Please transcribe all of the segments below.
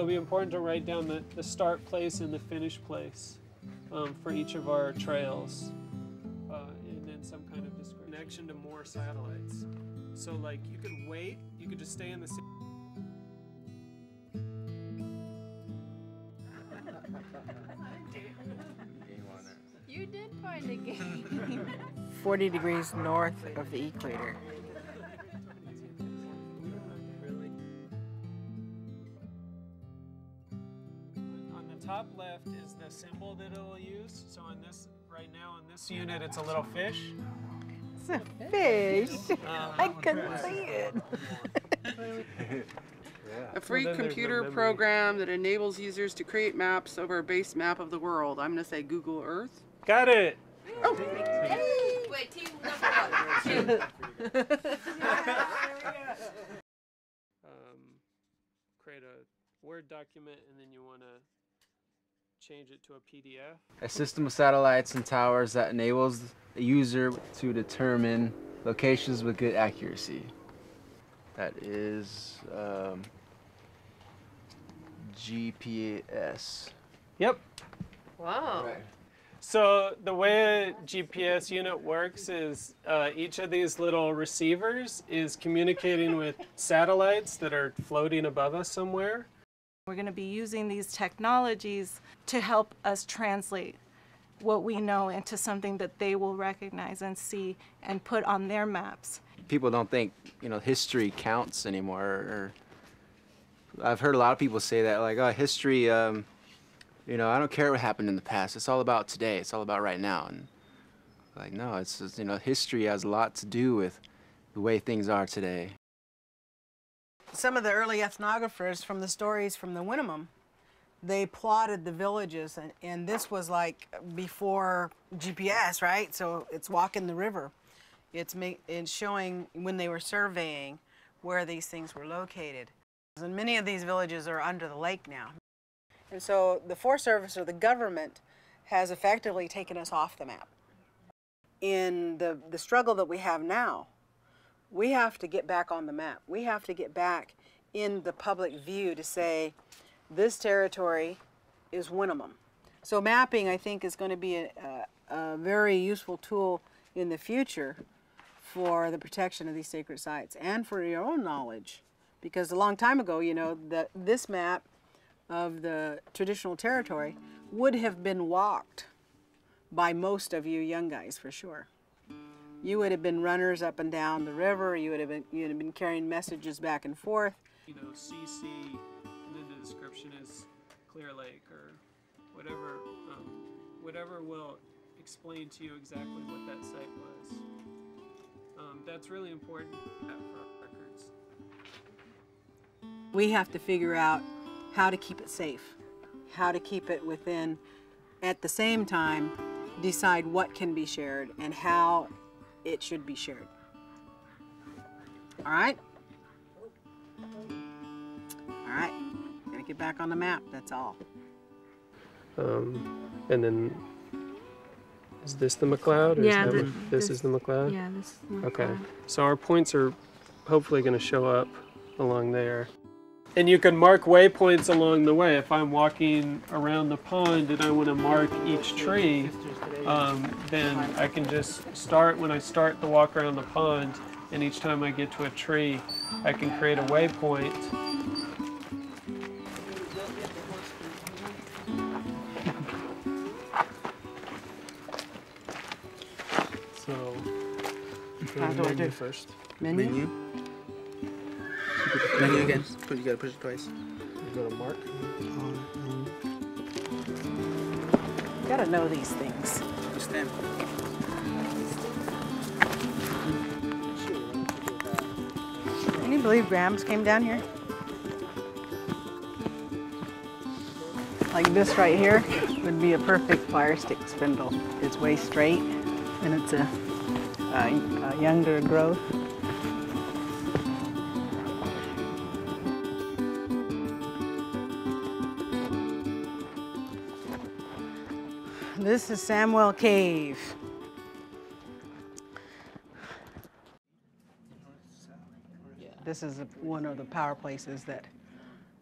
it'll be important to write down the, the start place and the finish place um, for each of our trails. Uh, and then some kind of connection to more satellites. So like you could wait, you could just stay in the same You did find a game. 40 degrees north of the equator. Top left is the symbol that it'll use. So in this, right now in this unit, it's a little fish. It's a fish. Um, I couldn't see it. A free then there's the computer memory. program that enables users to create maps over a base map of the world. I'm going to say Google Earth. Got it. Wait, team number one. Um, create a Word document and then you want to change it to a PDF. A system of satellites and towers that enables the user to determine locations with good accuracy. That is um, GPS. Yep. Wow. Right. So the way a GPS unit works is uh, each of these little receivers is communicating with satellites that are floating above us somewhere. We're going to be using these technologies to help us translate what we know into something that they will recognize and see and put on their maps. People don't think you know history counts anymore. Or I've heard a lot of people say that like, oh, history. Um, you know, I don't care what happened in the past. It's all about today. It's all about right now. And like, no, it's just, you know, history has a lot to do with the way things are today. Some of the early ethnographers from the stories from the Winnemem, they plotted the villages, and, and this was like before GPS, right? So it's walking the river. It's, it's showing when they were surveying where these things were located. And many of these villages are under the lake now. And so the Forest Service or the government has effectively taken us off the map. In the, the struggle that we have now, we have to get back on the map. We have to get back in the public view to say this territory is Winnemem. So mapping, I think, is going to be a, a, a very useful tool in the future for the protection of these sacred sites and for your own knowledge. Because a long time ago, you know, this map of the traditional territory would have been walked by most of you young guys for sure. You would have been runners up and down the river. You would have been you would have been carrying messages back and forth. You know, CC, and then the description is Clear Lake or whatever. Um, whatever will explain to you exactly what that site was. Um, that's really important for our records. We have to figure out how to keep it safe, how to keep it within, at the same time, decide what can be shared and how it should be shared. All right? All right. Gotta get back on the map, that's all. Um, and then, is this the McCloud? Or Yeah, is that the- what- this, this- is the McCloud? Yeah, this one. Okay, so our points are hopefully going to show up along there. And you can mark waypoints along the way. If I'm walking around the pond and I want to mark each tree, um, then I can just start when I start the walk around the pond, and each time I get to a tree, I can create a waypoint. So, How do I do? first? Menu? Menu. Menu again. Put you gotta push it twice. You go to mark. You Gotta know these things. Stamp. Can you believe Grams came down here? Like this right here would be a perfect fire stick spindle. It's way straight and it's a, a, a younger growth. This is Samwell Cave. This is one of the power places that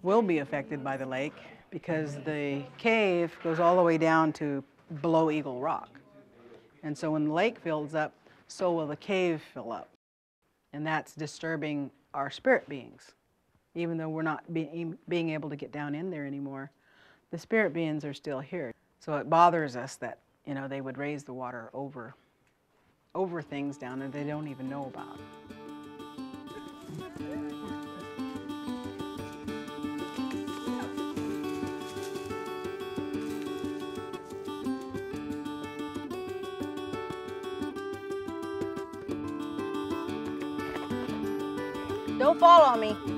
will be affected by the lake because the cave goes all the way down to below Eagle Rock. And so when the lake fills up, so will the cave fill up. And that's disturbing our spirit beings. Even though we're not be- being able to get down in there anymore, the spirit beings are still here. So it bothers us that, you know, they would raise the water over over things down there they don't even know about. Don't fall on me.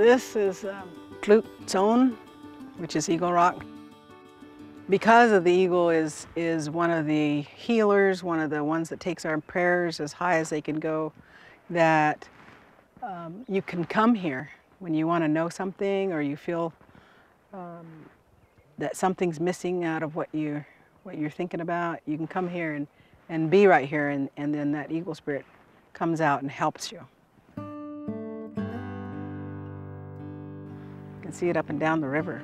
This is um, Zone, which is Eagle Rock. Because of the eagle is, is one of the healers, one of the ones that takes our prayers as high as they can go, that um, you can come here when you want to know something or you feel um, that something's missing out of what you what you're thinking about, you can come here and, and be right here and, and then that eagle spirit comes out and helps. You can see it up and down the river.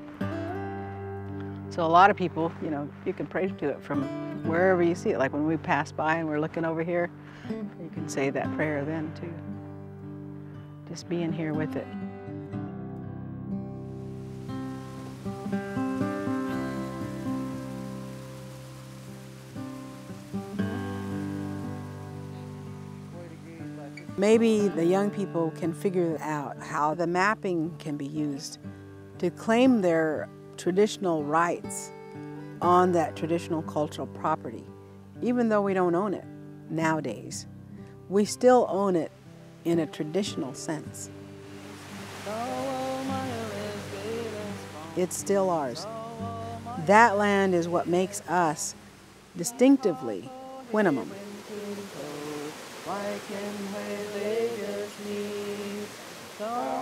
So a lot of people, you know, you can pray to it from wherever you see it. Like when we pass by and we're looking over here, you can say that prayer then too. Just being here with it. Maybe the young people can figure out how the mapping can be used to claim their traditional rights on that traditional cultural property, even though we don't own it nowadays. We still own it in a traditional sense. It's still ours. That land is what makes us distinctively Winnemem. Why